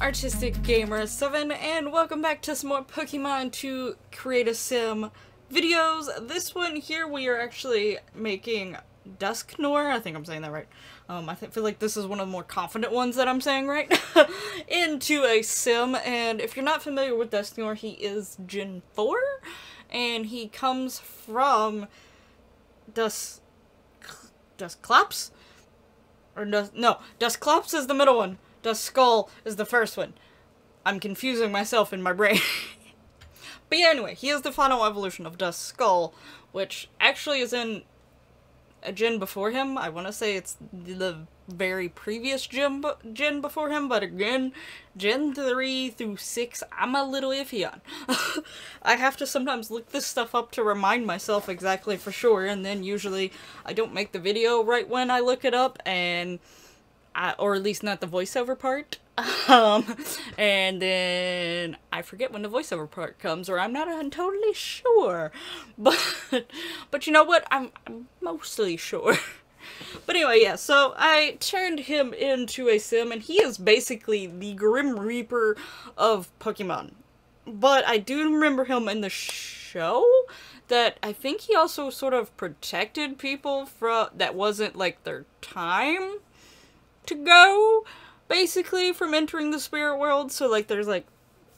Artistic Gamer 7 and welcome back to some more Pokemon to Create a Sim videos. This one here we are actually making Dusknoir, I think I'm saying that right. Um, I feel like this is one of the more confident ones that I'm saying right, into a sim. And if you're not familiar with Dusknoir, he is Gen 4, and he comes from Dusk... Dusclops? Or Dust... No, Dusclops is the middle one. Duskull is the first one. I'm confusing myself in my brain. but yeah, anyway, he is the final evolution of Duskull, which actually is in a gen before him. I want to say it's the very previous gen, gen before him, but again, gen 3 through 6, I'm a little iffy on. I have to sometimes look this stuff up to remind myself exactly for sure, and then usually I don't make the video right when I look it up, and I, or at least not the voiceover part. Um, and then I forget when the voiceover part comes, or I'm not I'm totally sure. But, but you know what? I'm, I'm mostly sure. But anyway, yeah, so I turned him into a sim, and he is basically the Grim Reaper of Pokemon. But I do remember him in the show that I think he also sort of protected people from that wasn't like their time to go, basically, from entering the spirit world. So, like, there's, like,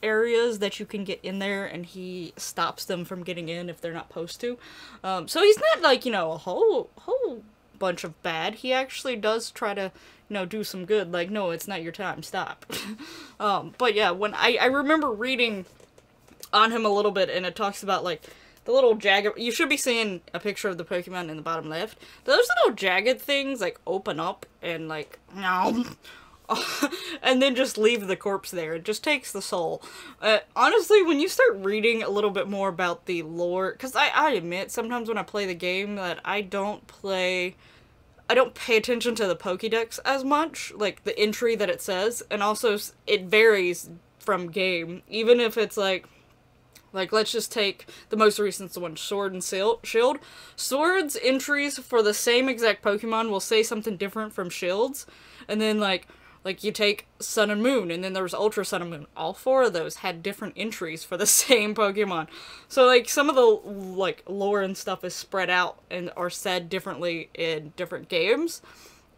areas that you can get in there and he stops them from getting in if they're not supposed to. Um, so he's not, like, you know, a whole, whole bunch of bad. He actually does try to, you know, do some good. Like, no, it's not your time. Stop. um, but yeah, when I, I remember reading on him a little bit and it talks about, like, the little jagged, you should be seeing a picture of the Pokemon in the bottom left. Those little jagged things, like, open up and, like, and then just leave the corpse there. It just takes the soul. Uh, honestly, when you start reading a little bit more about the lore, because I, I admit, sometimes when I play the game that I don't play... I don't pay attention to the Pokédex as much, like the entry that it says, and also it varies from game. Even if it's like like, let's just take the most recent one, Sword and Shield. Sword's entries for the same exact Pokemon will say something different from Shield's. And then, like, like you take Sun and Moon, and then there was Ultra Sun and Moon. All four of those had different entries for the same Pokemon. So, like, some of the, like, lore and stuff is spread out and are said differently in different games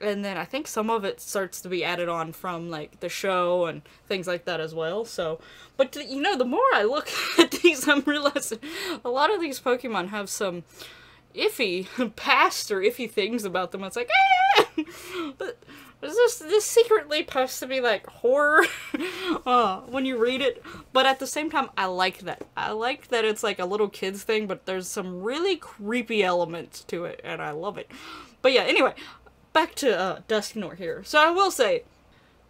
and then I think some of it starts to be added on from like the show and things like that as well. So, but you know, the more I look at these, I'm realizing a lot of these Pokemon have some iffy past or iffy things about them. It's like, eh! but is this this secretly supposed to be like horror uh, when you read it? But at the same time, I like that. I like that it's like a little kids thing, but there's some really creepy elements to it, and I love it. But yeah, anyway, back to uh, Dusknoir here. So I will say,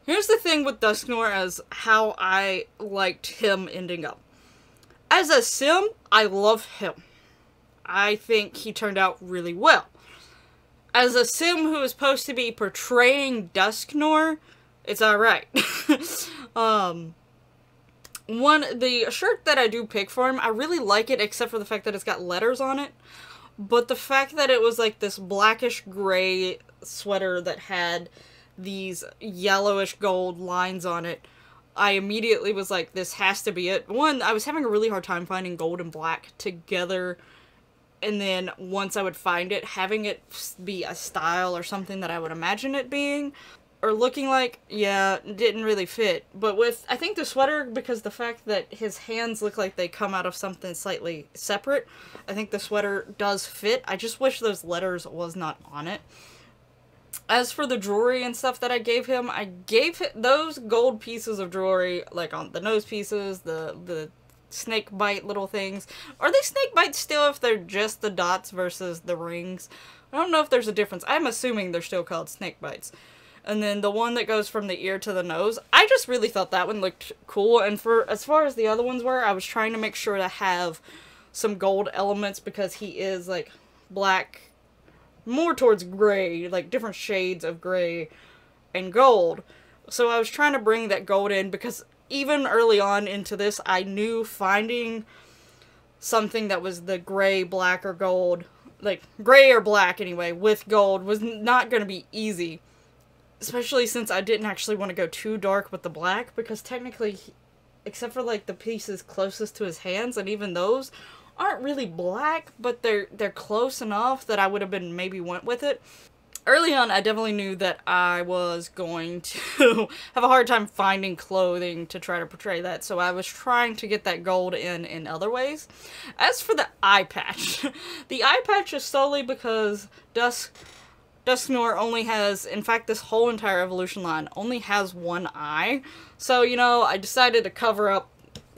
here's the thing with Dusknoir as how I liked him ending up. As a sim, I love him. I think he turned out really well. As a sim who is supposed to be portraying Dusknoir, it's alright. um, one, the shirt that I do pick for him, I really like it except for the fact that it's got letters on it. But the fact that it was like this blackish gray sweater that had these yellowish gold lines on it, I immediately was like, this has to be it. One, I was having a really hard time finding gold and black together. And then once I would find it, having it be a style or something that I would imagine it being, or looking like, yeah, didn't really fit. But with, I think the sweater, because the fact that his hands look like they come out of something slightly separate, I think the sweater does fit. I just wish those letters was not on it. As for the jewelry and stuff that I gave him, I gave him those gold pieces of jewelry, like on the nose pieces, the, the snake bite little things. Are they snake bites still if they're just the dots versus the rings? I don't know if there's a difference. I'm assuming they're still called snake bites and then the one that goes from the ear to the nose. I just really thought that one looked cool, and for as far as the other ones were, I was trying to make sure to have some gold elements because he is like black, more towards gray, like different shades of gray and gold. So I was trying to bring that gold in because even early on into this, I knew finding something that was the gray, black, or gold, like gray or black anyway, with gold was not going to be easy especially since I didn't actually want to go too dark with the black because technically, except for like the pieces closest to his hands, and even those aren't really black, but they're they're close enough that I would have been maybe went with it. Early on, I definitely knew that I was going to have a hard time finding clothing to try to portray that, so I was trying to get that gold in in other ways. As for the eye patch, the eye patch is solely because Dusk Dusknoir only has, in fact, this whole entire evolution line only has one eye. So, you know, I decided to cover up,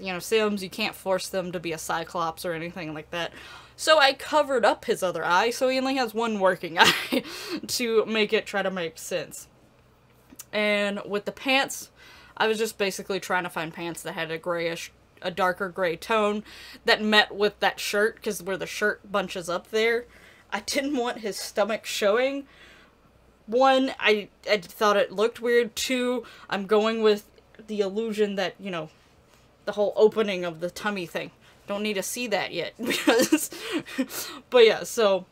you know, Sims, you can't force them to be a Cyclops or anything like that. So I covered up his other eye, so he only has one working eye to make it try to make sense. And with the pants, I was just basically trying to find pants that had a grayish, a darker gray tone that met with that shirt, because where the shirt bunches up there, I didn't want his stomach showing. One, I, I thought it looked weird. Two, I'm going with the illusion that, you know, the whole opening of the tummy thing. Don't need to see that yet because but yeah, so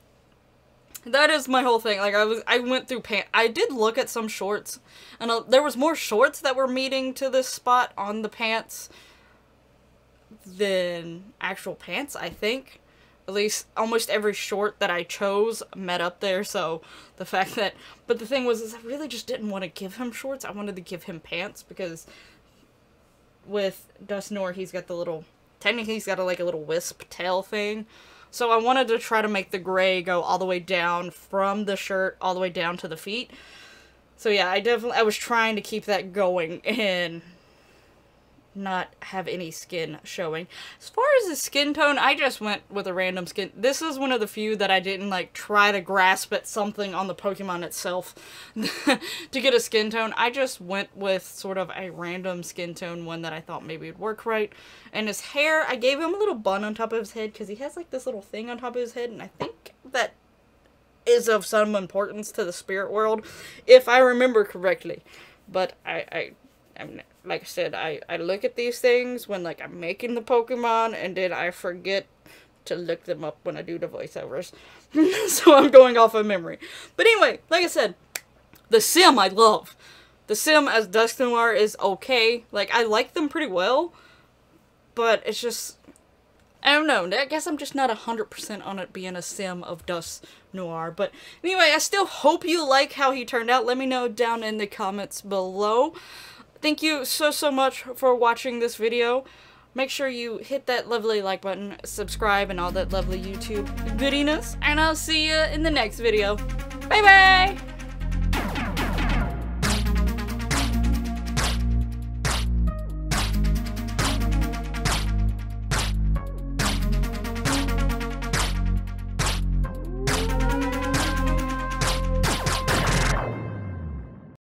that is my whole thing. Like I was I went through pant I did look at some shorts and uh, there was more shorts that were meeting to this spot on the pants than actual pants, I think at least almost every short that I chose met up there. So the fact that, but the thing was, is I really just didn't want to give him shorts. I wanted to give him pants because with Dusknoir, he's got the little, technically he's got a, like a little wisp tail thing. So I wanted to try to make the gray go all the way down from the shirt all the way down to the feet. So yeah, I definitely, I was trying to keep that going and not have any skin showing. As far as the skin tone, I just went with a random skin. This is one of the few that I didn't like try to grasp at something on the Pokemon itself to get a skin tone. I just went with sort of a random skin tone, one that I thought maybe would work right. And his hair, I gave him a little bun on top of his head because he has like this little thing on top of his head and I think that is of some importance to the spirit world, if I remember correctly. But I, I I'm like I said, I, I look at these things when like I'm making the Pokemon and then I forget to look them up when I do the voiceovers. so I'm going off of memory. But anyway, like I said, the sim I love. The sim as Dusknoir is okay. Like I like them pretty well. But it's just I don't know. I guess I'm just not 100% on it being a sim of Dust Noir. But anyway, I still hope you like how he turned out. Let me know down in the comments below. Thank you so, so much for watching this video. Make sure you hit that lovely like button, subscribe, and all that lovely YouTube goodiness. And I'll see you in the next video. Bye-bye!